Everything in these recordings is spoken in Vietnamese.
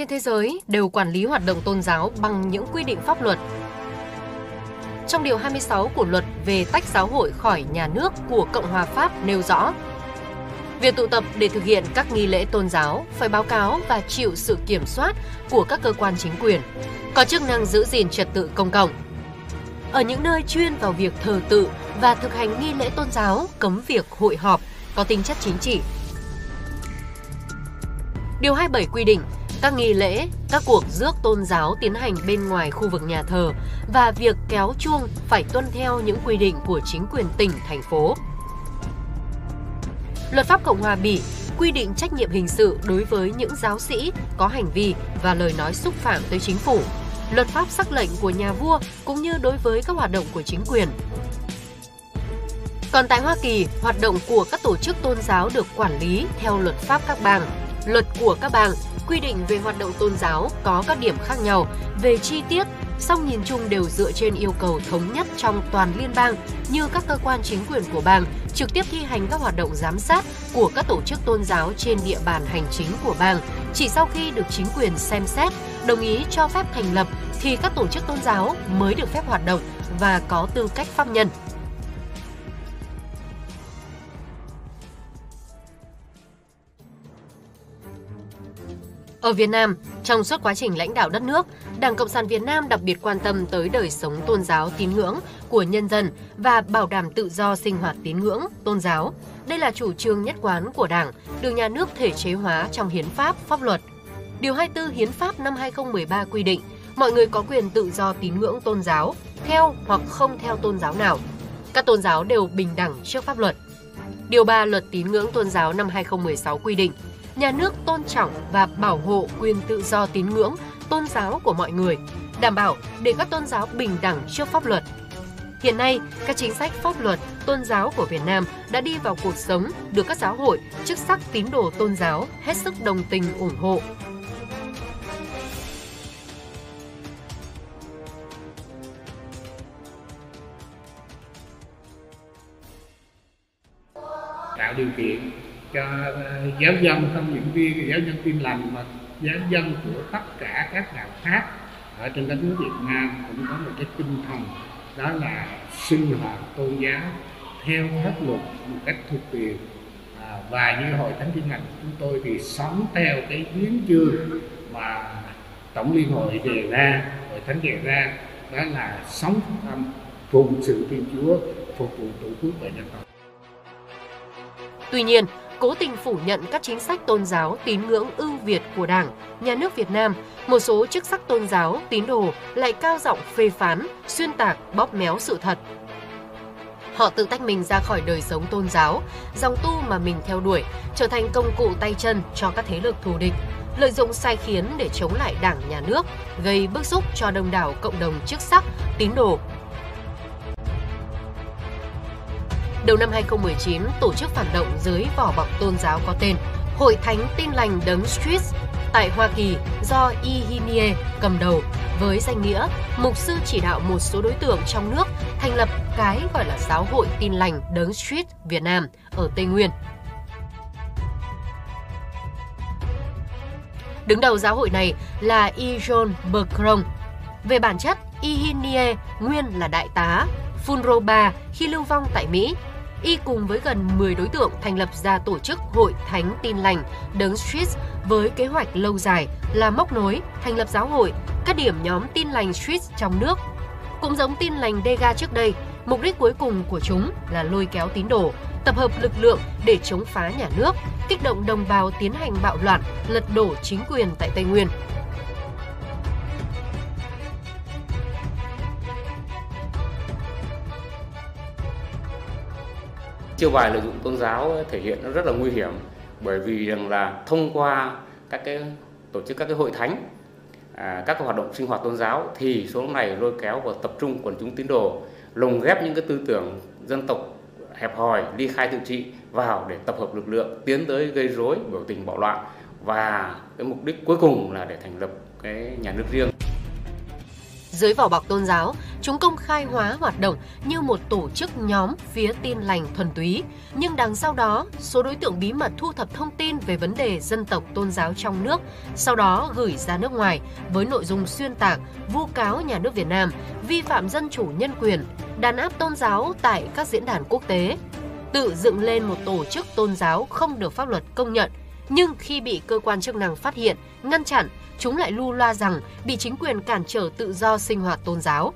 trên thế giới đều quản lý hoạt động tôn giáo bằng những quy định pháp luật. Trong điều 26 của luật về tách giáo hội khỏi nhà nước của Cộng hòa Pháp nêu rõ, việc tụ tập để thực hiện các nghi lễ tôn giáo phải báo cáo và chịu sự kiểm soát của các cơ quan chính quyền, có chức năng giữ gìn trật tự công cộng. Ở những nơi chuyên vào việc thờ tự và thực hành nghi lễ tôn giáo, cấm việc hội họp có tính chất chính trị. Điều 27 quy định các nghi lễ, các cuộc rước tôn giáo tiến hành bên ngoài khu vực nhà thờ và việc kéo chuông phải tuân theo những quy định của chính quyền tỉnh, thành phố. Luật pháp Cộng hòa Bỉ quy định trách nhiệm hình sự đối với những giáo sĩ có hành vi và lời nói xúc phạm tới chính phủ. Luật pháp sắc lệnh của nhà vua cũng như đối với các hoạt động của chính quyền. Còn tại Hoa Kỳ, hoạt động của các tổ chức tôn giáo được quản lý theo luật pháp các bang. Luật của các bang quy định về hoạt động tôn giáo có các điểm khác nhau về chi tiết, song nhìn chung đều dựa trên yêu cầu thống nhất trong toàn liên bang như các cơ quan chính quyền của bang trực tiếp thi hành các hoạt động giám sát của các tổ chức tôn giáo trên địa bàn hành chính của bang. Chỉ sau khi được chính quyền xem xét, đồng ý cho phép thành lập thì các tổ chức tôn giáo mới được phép hoạt động và có tư cách pháp nhân. Ở Việt Nam, trong suốt quá trình lãnh đạo đất nước, Đảng Cộng sản Việt Nam đặc biệt quan tâm tới đời sống tôn giáo tín ngưỡng của nhân dân và bảo đảm tự do sinh hoạt tín ngưỡng, tôn giáo. Đây là chủ trương nhất quán của Đảng, được nhà nước thể chế hóa trong hiến pháp, pháp luật. Điều 24 Hiến pháp năm 2013 quy định, mọi người có quyền tự do tín ngưỡng tôn giáo, theo hoặc không theo tôn giáo nào. Các tôn giáo đều bình đẳng trước pháp luật. Điều 3 Luật tín ngưỡng tôn giáo năm 2016 quy định, nhà nước tôn trọng và bảo hộ quyền tự do tín ngưỡng, tôn giáo của mọi người, đảm bảo để các tôn giáo bình đẳng trước pháp luật. Hiện nay, các chính sách pháp luật tôn giáo của Việt Nam đã đi vào cuộc sống, được các giáo hội, chức sắc tín đồ tôn giáo hết sức đồng tình ủng hộ. tạo điều kiện Ờ, giáo dân không những viên giáo dân tin lành mà giáo dân của tất cả các đạo khác ở trên đất nước Việt Nam cũng có một cái tinh thần đó là sinh hoạt tôn giáo theo pháp luật một cách thực tiễn à, và như hội thánh thiên lành chúng tôi thì sống theo cái hiến chương mà tổng liên hội đề ra hội thánh đề ra đó là sống tâm phụng sự thiên chúa phục vụ tổ quốc và dân tộc. Tuy nhiên, cố tình phủ nhận các chính sách tôn giáo tín ngưỡng ưu việt của Đảng, Nhà nước Việt Nam, một số chức sắc tôn giáo, tín đồ lại cao giọng phê phán, xuyên tạc, bóp méo sự thật. Họ tự tách mình ra khỏi đời sống tôn giáo, dòng tu mà mình theo đuổi, trở thành công cụ tay chân cho các thế lực thù địch, lợi dụng sai khiến để chống lại đảng nhà nước, gây bức xúc cho đông đảo cộng đồng chức sắc, tín đồ, Đầu năm 2019, tổ chức phản động dưới vỏ bọc tôn giáo có tên Hội Thánh Tin Lành Đấng Street tại Hoa Kỳ do Ihinie cầm đầu với danh nghĩa mục sư chỉ đạo một số đối tượng trong nước thành lập cái gọi là giáo hội tin lành Đấng Street Việt Nam ở Tây Nguyên. Đứng đầu giáo hội này là Y John Berkrong. Về bản chất, Ihinie nguyên là đại tá Funroba khi lưu vong tại Mỹ Y cùng với gần 10 đối tượng thành lập ra tổ chức Hội Thánh Tin Lành Đấng Street với kế hoạch lâu dài là móc nối, thành lập giáo hội, các điểm nhóm tin lành Street trong nước. Cũng giống tin lành Dega trước đây, mục đích cuối cùng của chúng là lôi kéo tín đồ, tập hợp lực lượng để chống phá nhà nước, kích động đồng bào tiến hành bạo loạn, lật đổ chính quyền tại Tây Nguyên. Chiêu bài lợi dụng tôn giáo thể hiện nó rất là nguy hiểm bởi vì rằng là thông qua các cái tổ chức các cái hội thánh à, các cái hoạt động sinh hoạt tôn giáo thì số này lôi kéo và tập trung quần chúng tín đồ lồng ghép những cái tư tưởng dân tộc hẹp hòi ly khai tự trị vào để tập hợp lực lượng tiến tới gây rối biểu tình bạo loạn và cái mục đích cuối cùng là để thành lập cái nhà nước riêng dưới vỏ bọc tôn giáo, Chúng công khai hóa hoạt động như một tổ chức nhóm phía tin lành thuần túy, nhưng đằng sau đó, số đối tượng bí mật thu thập thông tin về vấn đề dân tộc tôn giáo trong nước, sau đó gửi ra nước ngoài với nội dung xuyên tạc, vu cáo nhà nước Việt Nam, vi phạm dân chủ nhân quyền, đàn áp tôn giáo tại các diễn đàn quốc tế, tự dựng lên một tổ chức tôn giáo không được pháp luật công nhận, nhưng khi bị cơ quan chức năng phát hiện, ngăn chặn, chúng lại lu loa rằng bị chính quyền cản trở tự do sinh hoạt tôn giáo.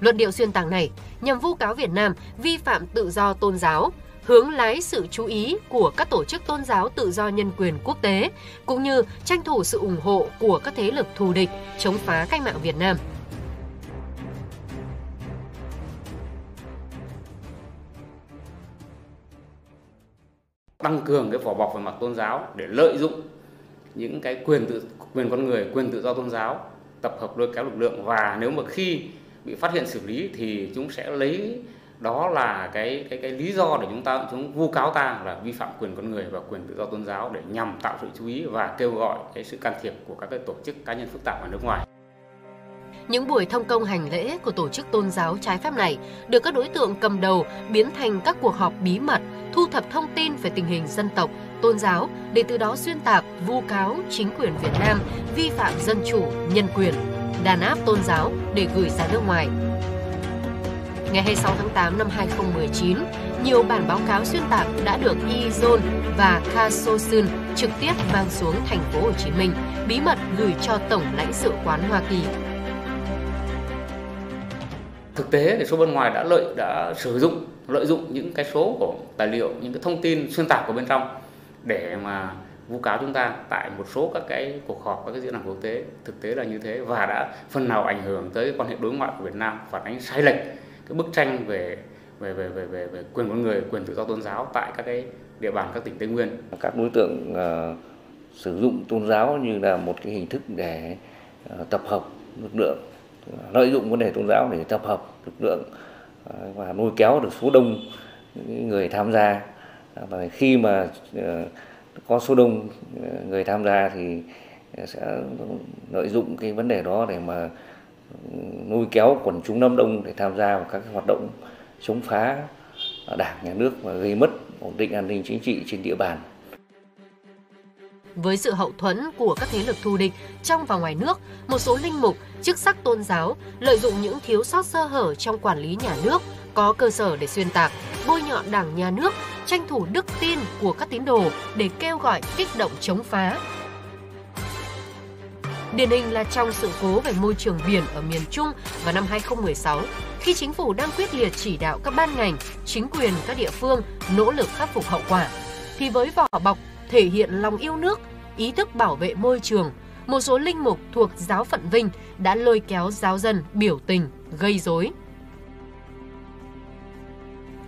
Luận điệu xuyên tạc này nhằm vu cáo Việt Nam vi phạm tự do tôn giáo, hướng lái sự chú ý của các tổ chức tôn giáo tự do nhân quyền quốc tế, cũng như tranh thủ sự ủng hộ của các thế lực thù địch chống phá cách mạng Việt Nam. Tăng cường cái vỏ bọc về mặt tôn giáo để lợi dụng những cái quyền tự, quyền con người, quyền tự do tôn giáo, tập hợp lôi kéo lực lượng và nếu mà khi bị phát hiện xử lý thì chúng sẽ lấy đó là cái cái cái lý do để chúng ta, chúng vu cáo ta là vi phạm quyền con người và quyền tự do tôn giáo để nhằm tạo sự chú ý và kêu gọi cái sự can thiệp của các cái tổ chức cá nhân phức tạp ở nước ngoài. Những buổi thông công hành lễ của tổ chức tôn giáo trái phép này được các đối tượng cầm đầu biến thành các cuộc họp bí mật, thu thập thông tin về tình hình dân tộc, tôn giáo để từ đó xuyên tạc, vu cáo chính quyền Việt Nam vi phạm dân chủ, nhân quyền, đàn áp tôn giáo để gửi ra nước ngoài. Ngày 26 tháng 8 năm 2019, nhiều bản báo cáo xuyên tạc đã được Izon và Kasosun trực tiếp mang xuống thành phố Hồ Chí Minh, bí mật gửi cho Tổng lãnh sự quán Hoa Kỳ thực tế thì số bên ngoài đã lợi đã sử dụng lợi dụng những cái số của tài liệu những cái thông tin xuyên tạc của bên trong để mà vu cáo chúng ta tại một số các cái cuộc họp các cái diễn đàn quốc tế. Thực tế là như thế và đã phần nào ảnh hưởng tới quan hệ đối ngoại của Việt Nam phản ánh sai lệch cái bức tranh về về về về về, về quyền con người quyền tự do tôn giáo tại các cái địa bàn các tỉnh Tây Nguyên. Các đối tượng uh, sử dụng tôn giáo như là một cái hình thức để uh, tập hợp lực lượng lợi dụng vấn đề tôn giáo để tập hợp lực lượng à, và nuôi kéo được số đông người tham gia. À, và khi mà à, có số đông người tham gia thì sẽ lợi dụng cái vấn đề đó để mà ừ, nuôi kéo quần chúng đông đông để tham gia vào các hoạt động chống phá đảng, nhà nước và gây mất ổn định an ninh chính trị trên địa bàn với sự hậu thuẫn của các thế lực thù địch trong và ngoài nước, một số linh mục, chức sắc tôn giáo lợi dụng những thiếu sót sơ hở trong quản lý nhà nước có cơ sở để xuyên tạc, bôi nhọ đảng nhà nước, tranh thủ đức tin của các tín đồ để kêu gọi kích động chống phá. Điển hình là trong sự cố về môi trường biển ở miền Trung vào năm 2016, khi chính phủ đang quyết liệt chỉ đạo các ban ngành, chính quyền các địa phương nỗ lực khắc phục hậu quả, thì với vỏ bọc thể hiện lòng yêu nước, ý thức bảo vệ môi trường, một số linh mục thuộc giáo phận Vinh đã lôi kéo giáo dân biểu tình, gây rối.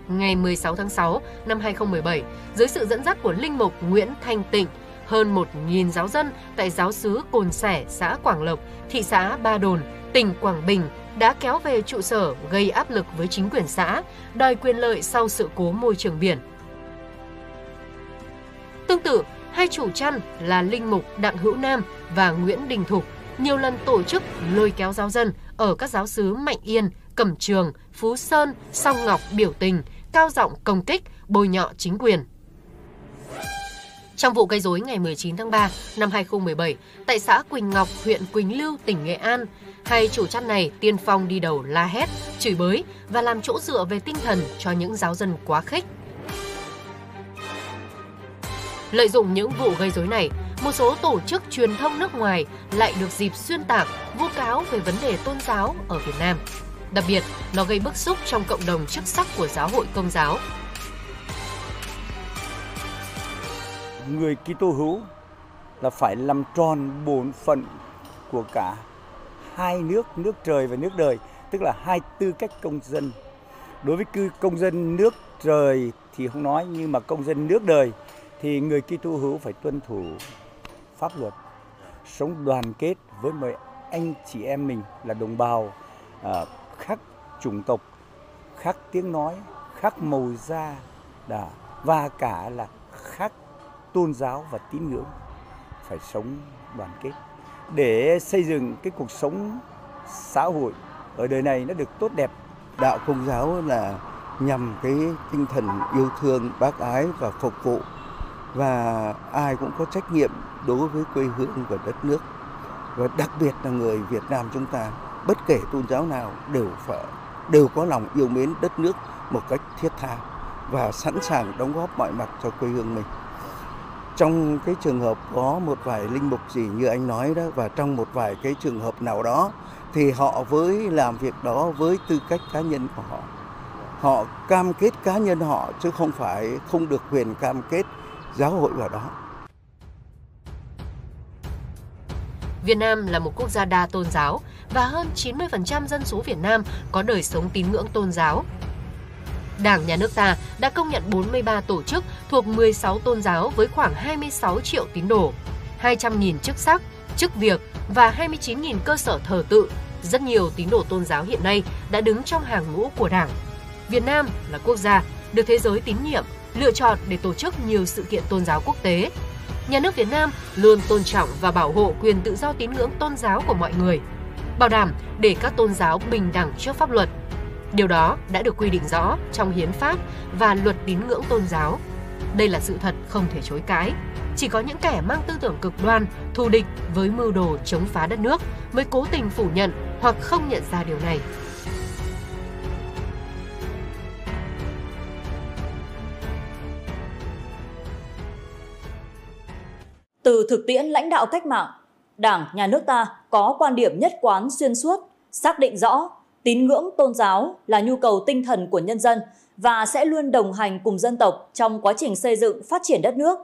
Ngày 16 tháng 6 năm 2017, dưới sự dẫn dắt của linh mục Nguyễn Thanh Tịnh, hơn 1.000 giáo dân tại giáo xứ Cồn Sẻ, xã Quảng Lộc, thị xã Ba Đồn, tỉnh Quảng Bình đã kéo về trụ sở gây áp lực với chính quyền xã, đòi quyền lợi sau sự cố môi trường biển – Tương tự, hai chủ chăn là Linh Mục Đặng Hữu Nam và Nguyễn Đình Thục nhiều lần tổ chức lôi kéo giáo dân ở các giáo xứ Mạnh Yên, Cẩm Trường, Phú Sơn, Song Ngọc biểu tình, cao giọng công kích, bồi nhọ chính quyền. Trong vụ gây dối ngày 19 tháng 3 năm 2017 tại xã Quỳnh Ngọc, huyện Quỳnh Lưu, tỉnh Nghệ An, hai chủ chăn này tiên phong đi đầu la hét, chửi bới và làm chỗ dựa về tinh thần cho những giáo dân quá khích, Lợi dụng những vụ gây rối này, một số tổ chức truyền thông nước ngoài lại được dịp xuyên tạc, vu cáo về vấn đề tôn giáo ở Việt Nam. Đặc biệt, nó gây bức xúc trong cộng đồng chức sắc của giáo hội công giáo. Người Kitô hữu là phải làm tròn bổn phận của cả hai nước, nước trời và nước đời, tức là hai tư cách công dân. Đối với cư công dân nước trời thì không nói, nhưng mà công dân nước đời thì người Kitô hữu phải tuân thủ pháp luật, sống đoàn kết với mọi anh chị em mình là đồng bào à, khác chủng tộc, khác tiếng nói, khác màu da đã, và cả là khác tôn giáo và tín ngưỡng phải sống đoàn kết để xây dựng cái cuộc sống xã hội ở đời này nó được tốt đẹp. Đạo Công giáo là nhằm cái tinh thần yêu thương, bác ái và phục vụ và ai cũng có trách nhiệm đối với quê hương và đất nước. Và đặc biệt là người Việt Nam chúng ta, bất kể tôn giáo nào đều phải đều có lòng yêu mến đất nước một cách thiết tha và sẵn sàng đóng góp mọi mặt cho quê hương mình. Trong cái trường hợp có một vài linh mục gì như anh nói đó, và trong một vài cái trường hợp nào đó, thì họ với làm việc đó với tư cách cá nhân của họ. Họ cam kết cá nhân họ chứ không phải không được quyền cam kết giáo hội vào đó Việt Nam là một quốc gia đa tôn giáo và hơn 90% dân số Việt Nam có đời sống tín ngưỡng tôn giáo. Đảng nhà nước ta đã công nhận 43 tổ chức thuộc 16 tôn giáo với khoảng 26 triệu tín đồ, 200.000 chức sắc, chức việc và 29.000 cơ sở thờ tự. Rất nhiều tín đồ tôn giáo hiện nay đã đứng trong hàng ngũ của Đảng. Việt Nam là quốc gia được thế giới tín nhiệm, lựa chọn để tổ chức nhiều sự kiện tôn giáo quốc tế. Nhà nước Việt Nam luôn tôn trọng và bảo hộ quyền tự do tín ngưỡng tôn giáo của mọi người, bảo đảm để các tôn giáo bình đẳng trước pháp luật. Điều đó đã được quy định rõ trong hiến pháp và luật tín ngưỡng tôn giáo. Đây là sự thật không thể chối cãi. Chỉ có những kẻ mang tư tưởng cực đoan, thù địch với mưu đồ chống phá đất nước mới cố tình phủ nhận hoặc không nhận ra điều này. Từ thực tiễn lãnh đạo cách mạng, Đảng, Nhà nước ta có quan điểm nhất quán xuyên suốt, xác định rõ tín ngưỡng tôn giáo là nhu cầu tinh thần của nhân dân và sẽ luôn đồng hành cùng dân tộc trong quá trình xây dựng phát triển đất nước.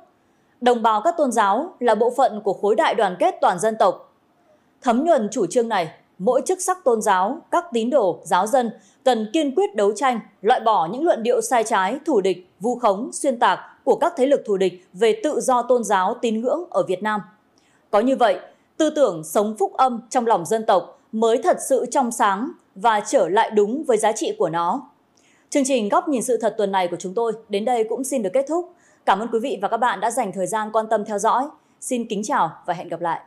Đồng bào các tôn giáo là bộ phận của khối đại đoàn kết toàn dân tộc. Thấm nhuần chủ trương này, mỗi chức sắc tôn giáo, các tín đồ, giáo dân cần kiên quyết đấu tranh, loại bỏ những luận điệu sai trái, thủ địch, vu khống, xuyên tạc của các thế lực thù địch về tự do tôn giáo tín ngưỡng ở Việt Nam. Có như vậy, tư tưởng sống phúc âm trong lòng dân tộc mới thật sự trong sáng và trở lại đúng với giá trị của nó. Chương trình Góc nhìn sự thật tuần này của chúng tôi đến đây cũng xin được kết thúc. Cảm ơn quý vị và các bạn đã dành thời gian quan tâm theo dõi. Xin kính chào và hẹn gặp lại.